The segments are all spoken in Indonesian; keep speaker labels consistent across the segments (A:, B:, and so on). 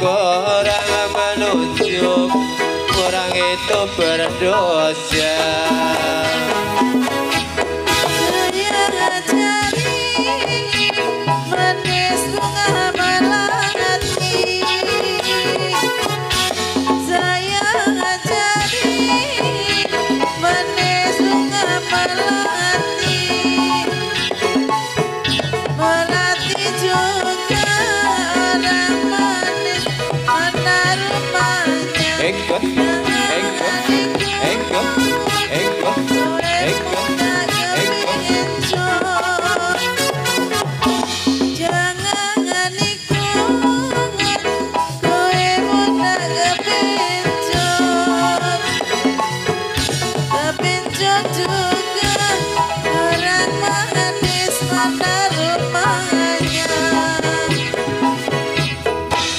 A: muga ora manunjuk orang itu berdosa. make, but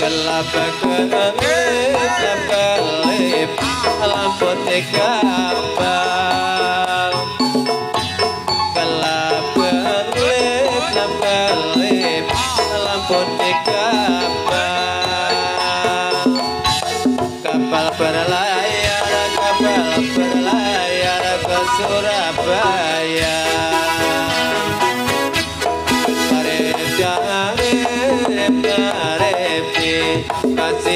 A: kapal kelap kelip kelap kelip lampu kapal berlayar kapal berlayar ke Surabaya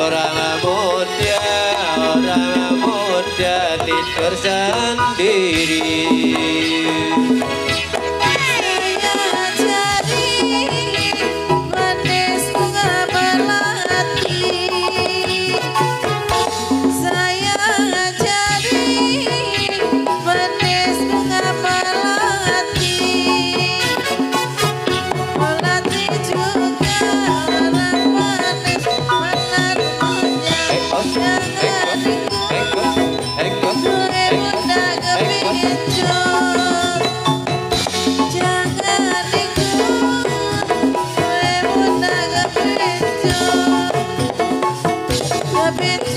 A: Orang muda, orang muda tidur sendiri. I've been